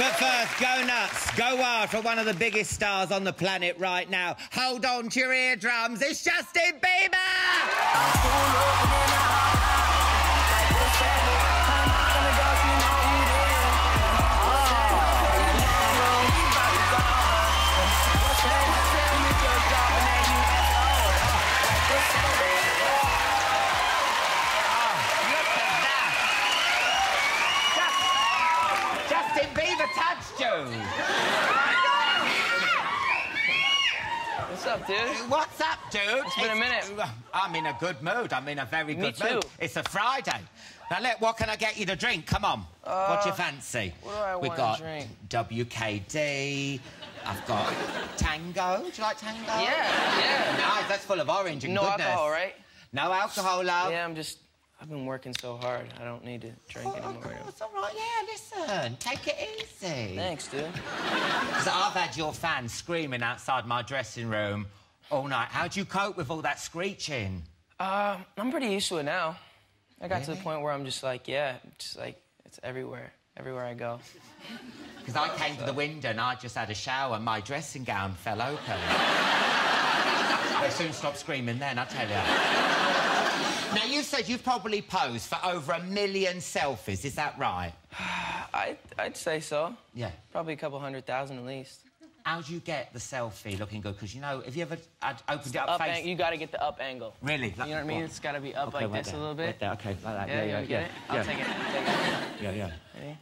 But first, go nuts, go wild for one of the biggest stars on the planet right now. Hold on to your eardrums, it's Justin Bieber! Up, dude? What's up, dude? It's been a minute. I'm in a good mood. I'm in a very Me good mood. too. It's a Friday. Now, look, what can I get you to drink? Come on. what do you fancy? Uh, what do I We've wanna got drink? WKD. I've got Tango. Do you like Tango? Yeah, yeah. Nice, that's full of orange and No goodness. alcohol, right? No alcohol, love. Yeah, I'm just. I've been working so hard. I don't need to drink Oh, anymore. of course, all right. Yeah, listen. Take it easy. Thanks, dude. Because I've had your fans screaming outside my dressing room all night. How do you cope with all that screeching? Uh, I'm pretty used to it now. I got to the point where I'm just like, yeah, just like it's everywhere, everywhere I go. Because I came to the window and I just had a shower and my dressing gown fell open. they soon stopped screaming then, I tell you. Now, you said you've probably posed for over a million selfies, is that right? I, I'd say so. Yeah. Probably a couple hundred thousand at least. How do you get the selfie looking good? Because, you know, have you ever had opened it up, Up face... you got to get the up angle. Really? You know what I mean? It's got to be up Okay, like right this there, a little right bit. there, okay, like that. Yeah, Yeah, yeah, yeah. I'll yeah. take it. Take it. Yeah, yeah. Ready?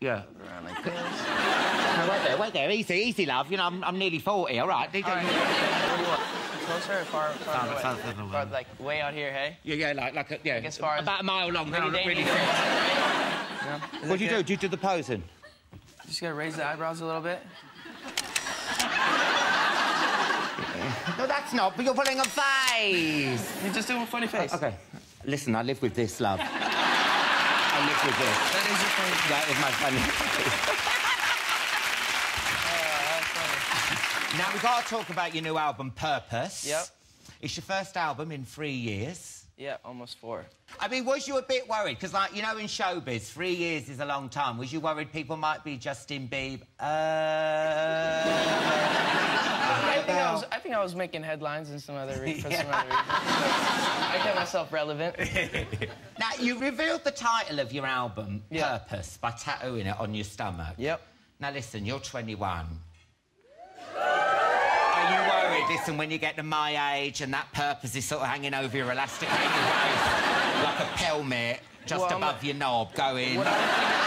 Yeah. Around like this. No, wait there, wait there. Easy, easy, love. You know, I'm, I'm nearly 40, all right? All right. What do you want? Closer or far, far, Far- away? Far, like way out here, hey? Yeah, yeah, like, like, a, yeah. as far as- about a mile long. Maybe No, not really. need it. What do you do? good? Do you do the posing? Just gotta raise the eyebrows a little bit. No, that's not. But you're pulling a face. You're just doing a funny face. Okay. Listen, I live with this, love. I live with this. That is a. That is my funny. now we've got to talk about your new album, Purpose. Yep. It's your first album in three years. Yeah, almost four. I mean, was you a bit worried? Because, like, you know, in showbiz, three years is a long time. Was you worried people might be Justin Bieber? Uh... I think I was. I think I was making headlines in some other re- for some other reasons. I kept myself relevant. Now, you revealed the title of your album, Yeah. Purpose, by tattooing it on your stomach. Yep. Now, listen, you're 21. Are you worried, listen, when you get to my age and that purpose is sort of hanging over your elasticated waist like a pelmet just Well, I'm above your knob going... I'm, Purpose.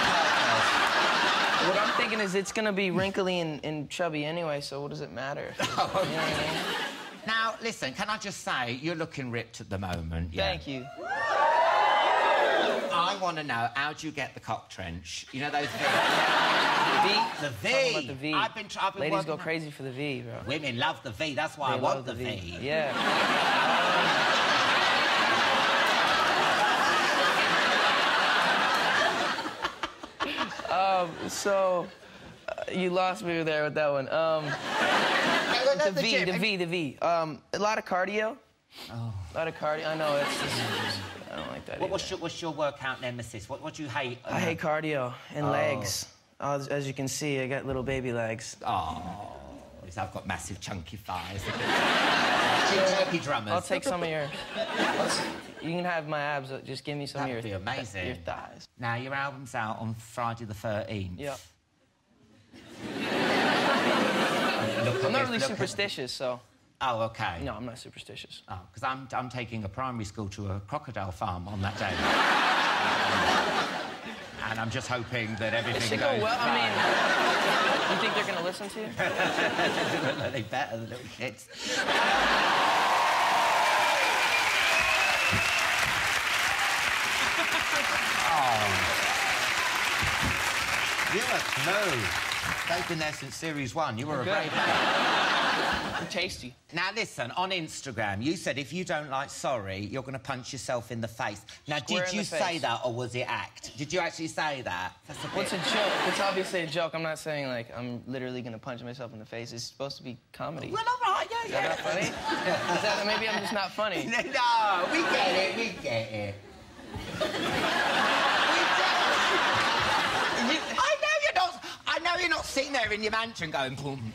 What I'm thinking is it's gonna be wrinkly and, and chubby anyway. So what does it matter? You know what I mean? Now, listen, can I just say, you're looking ripped at the moment, yeah? Thank you. I want to know, how do you get the cock trench? You know those V? V. The V. The V. I've been, I've been Ladies go crazy for the V, bro. Women love the V, that's why They I want the V. Yeah. um, so uh, you lost me there with that one. Um, No, no, the the V, the V, the V. Um, a lot of cardio. Oh. A lot of cardio. I know it's. Just, I don't like that. What, either. what's, your, what's your workout nemesis? What, what do you hate? I hate cardio and legs. As, as you can see, I got little baby legs. Oh, I've got massive chunky thighs. Two turkey drummers. I'll take some of your. You can have my abs. Just give me some That'd of be your, amazing. your thighs. Now, your album's out on Friday the 13th. Yep. I'm not really superstitious, so. Oh, OK. No, I'm not superstitious. Oh, because I'm, I'm taking a primary school to a crocodile farm on that day. and I'm just hoping that everything It should goes go well. I mean, you think they're gonna listen to you? they better, the little kids. A clue. They've been there since series one. You were a brave man. Tasty. Now, listen, on Instagram, you said if you don't like sorry, you're going to punch yourself in the face. Now, Square did you say that or was it act? Did you actually say that? That's a What's a joke? It's obviously a joke. I'm not saying like I'm literally gonna punch myself in the face. It's supposed to be comedy. Well, all right, yeah, Is yeah. that not funny? Is that, maybe I'm just not funny. no, we get it, we get it. we get it. I know you don't. There in your mansion going boom.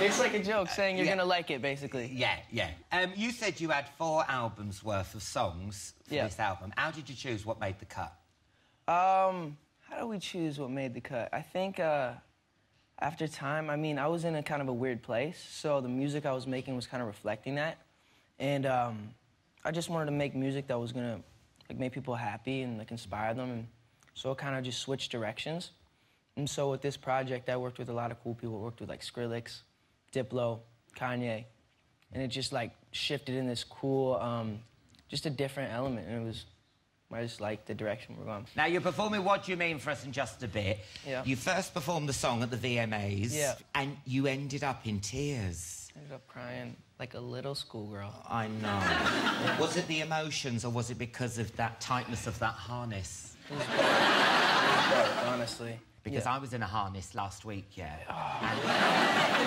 It's like a joke saying you're Yeah. gonna like it, basically. Yeah, yeah. Um, you said you had four albums worth of songs for Yeah. this album. How did you choose what made the cut? Um, how do we choose what made the cut? I think uh, after time, I mean, I was in a kind of a weird place, so the music I was making was kind of reflecting that, and um, I just wanted to make music that was gonna like make people happy and like inspire them, and so it kind of just switched directions. And so with this project, I worked with a lot of cool people. I worked with like Skrillex, Diplo, Kanye, and it just like shifted in this cool, um, just a different element, and it was. I just like the direction we're going. Now, you're performing What Do You Mean for us in just a bit. Yeah. You first performed the song at the VMAs. Yeah. And you ended up in tears. I ended up crying like a little schoolgirl. I know. was it the emotions or was it because of that tightness of that harness? honestly. Because Yeah. I was in a harness last week, yeah.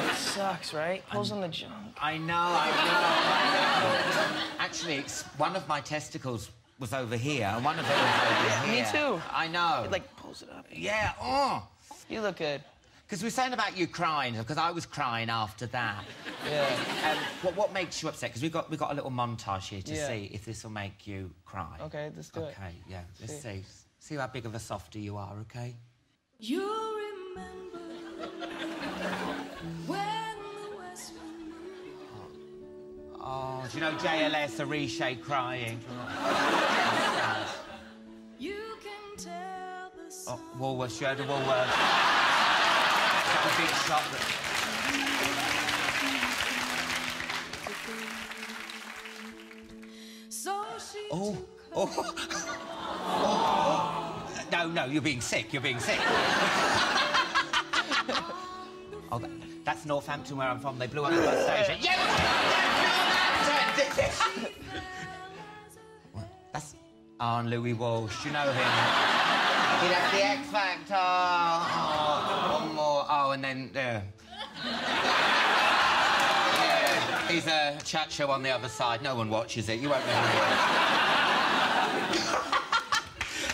It sucks, right? Pulls on the junk. I know, I know, I know. Actually, it's, one of my testicles was over here, and one of them was over here. Me too. I know. It like pulls it up. yeah, oh. You look good. Because we are saying about you crying, because I was crying after that. Yeah. Um, what, what makes you upset? Because we got we got a little montage here to Yeah. see if this will make you cry. Okay, let's do it. Okay, yeah. Let's See. see. See how big of a softy you are. Okay. You remember when the west wind. Oh, do you know JLS Arisha crying? You can tell the Oh, Woolworths, you heard of Woolworths? Got a big shop. That... so she oh, took her oh, oh. You're being sick. You're being sick. oh, that, that's Northampton, where I'm from. They blew up the bus station. Northampton! What? That's Arn Louis Walsh. You know him. He left the X Factor. Oh, one more. Oh, and then uh, yeah. yeah. He's a chat show on the other side. No one watches it. You won't know who he is.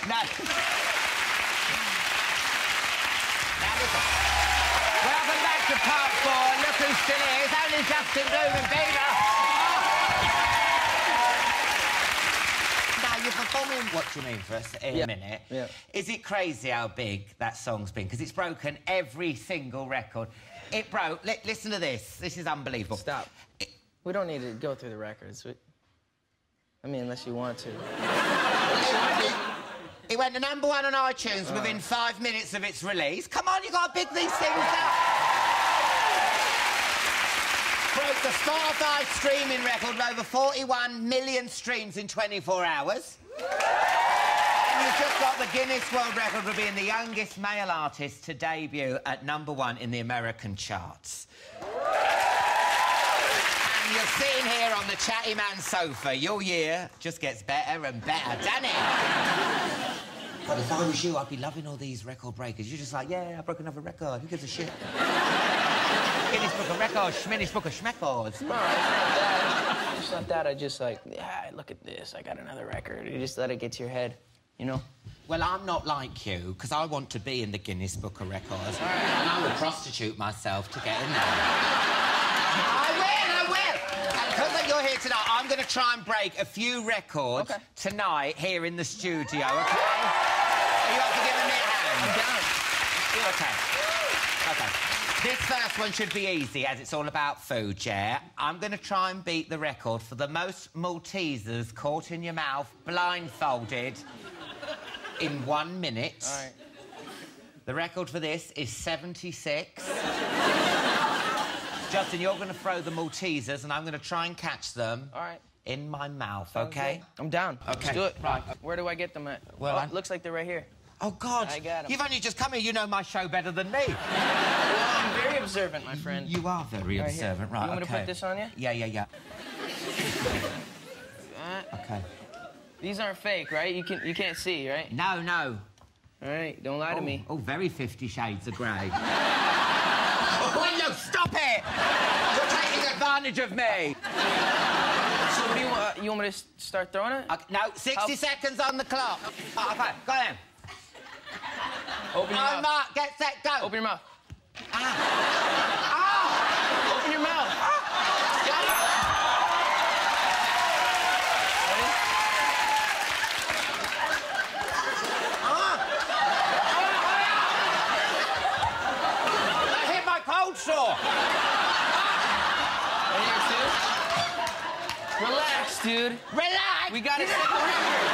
no. Now, listen. Welcome back to part four. Look who's still here. It's only Justin Bloom and Bieber. Now, you're performing What Do You Mean for us in Yeah. a minute. Yeah. Is it crazy how big that song's been? Because it's broken every single record. It broke. Li- listen to this. This is unbelievable. Stop. It- We don't need to go through the records. We... I mean, unless you want to. It went to number one on iTunes within five minutes of its release. Come on, you got to big these things up. Broke the Spotify streaming record with over 41 million streams in 24 hours. And you've just got the Guinness World Record for being the youngest male artist to debut at number one in the American charts. And you're sitting here on the Chatty Man sofa. Your year just gets better and better, doesn't it? But if I was you, I'd be loving all these record breakers. You're just like, yeah, I broke another record. Who gives a shit? Guinness Book of Records, Schminnish Book of Schmeckles. No, it's not that. It's not that. I just like, yeah, look at this. I got another record. You just let it get to your head, you know? Well, I'm not like you, because I want to be in the Guinness Book of Records. And I will prostitute myself to get in there. I will, I will. And because you're here tonight, I'm going to try and break a few records Okay. tonight here in the studio, okay? Are you up for giving me a hand? I'm down. Okay. Okay. This first one should be easy, as it's all about food, yeah? I'm going to try and beat the record for the most Maltesers caught in your mouth, blindfolded, in one minute. All right. The record for this is 76. Justin, you're going to throw the Maltesers, and I'm going to try and catch them All right. in my mouth, okay? I'm down. Okay. Let's do it. right. Where do I get them at? Well, oh, looks like they're right here. Oh, God. I got 'em. You've only just come here. You know my show better than me. Well, I'm very observant, my friend. You are very Right here. observant, right? You want me to put this on you? Yeah, yeah, yeah. Uh, Okay. these aren't fake, right? You can you can't see, right? No, no. All right, don't lie to me. Oh, very Fifty Shades of Grey. oh, no, stop it! You're taking advantage of me. So what do you want? You want me to start throwing it? Okay, no, 60 How- seconds on the clock. Oh, okay, go ahead. Open your Oh, mouth. Mark, get set, go. Open your mouth. Ah. ah. Open your mouth. Ready? I hit my cold sore. Ready, here, two. Relax, dude. Relax. We gotta set the record.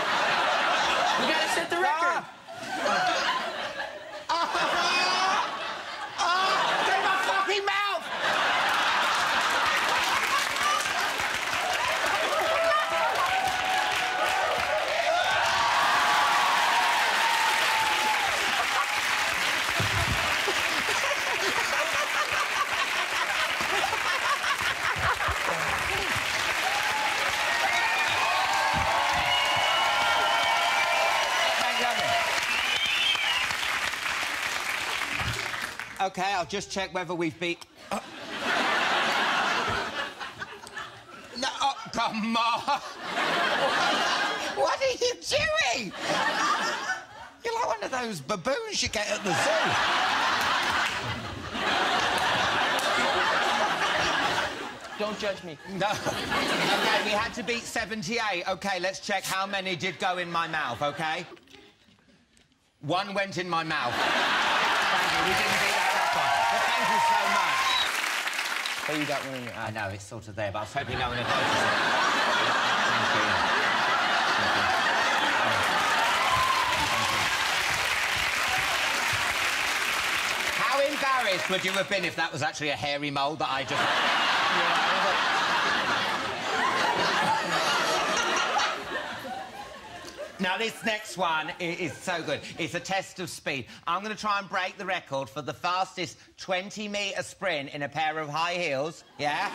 We gotta set the record. Get my fucking mouth. Okay, I'll just check whether we've beat. Uh. no, oh, come on. what are you doing? You're like one of those baboons you get at the zoo. Don't judge me. No. okay, we had to beat 78. Okay, let's check how many did go in my mouth, okay? One went in my mouth. Thank you. We didn't beat that record. But thank you so much. Oh, you one in your I know, it's sort of there, but I was hoping no one would notice it. Thank you. How embarrassed would you have been if that was actually a hairy mole that I just... Now, this next one is so good. It's a test of speed. I'm going to try and break the record for the fastest 20-metre sprint in a pair of high heels, yeah?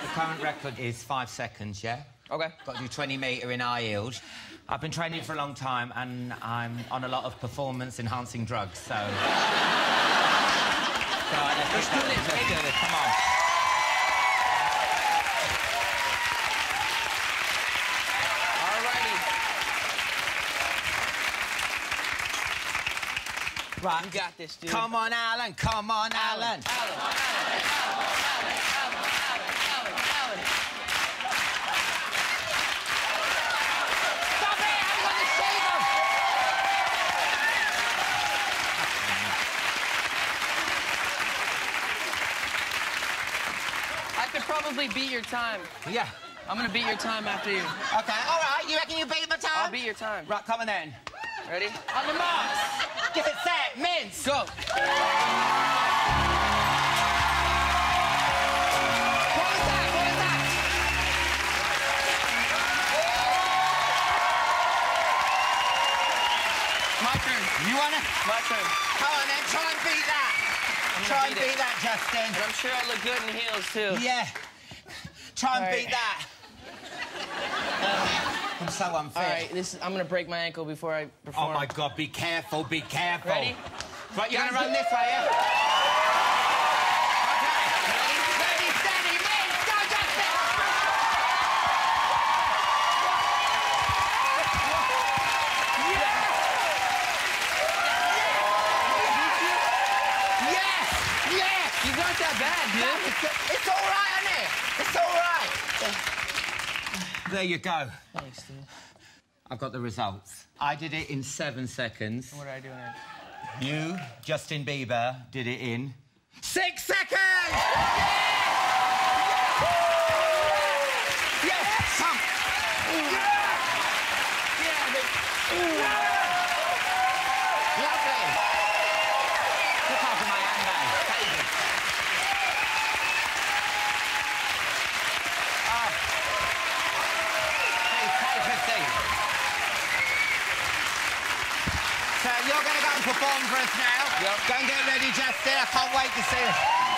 the current record is five seconds, yeah? Okay. Got to do 20 metre in high heels. I've been training for a long time and I'm on a lot of performance-enhancing drugs, so... so let's, Let's do this, Let's do this, come on. You got this, dude. Come on, Alan. Come on, Alan. Stop it! I'm going to save him! I could probably beat your time. Yeah. I'm gonna beat your time after you. Okay, all right. You reckon you beat my time? I'll beat your time. Right, coming then. Ready? On the marks. Get it set. Mince. Go. What was that? What was that? My turn. You want to? My turn. Come on then. Try and beat that. Try and beat that, Justin. And I'm sure I look good in heels too. Yeah. Try and All right. beat that. Um, I'm so unfit. All right, this is, I'm gonna break my ankle before I perform. Oh perform. my God! Be careful. Be careful. Ready? Right, you're gonna run this way, yeah? Okay. Ready, steady, move. Go, Justin. Yes! Yes! He's not that bad, dude. It's, it's all right, isn't it? It's all right. There you go. Thanks, dude. I've got the results. I did it in seven seconds. What did I do? You, Justin Bieber, did it in six seconds! Yes! Come! Lovely! Look after my handbag. Thank you. Oh. Please take a seat. So you're going to go and perform for us now. Yep. Go ready, I can't wait to see it.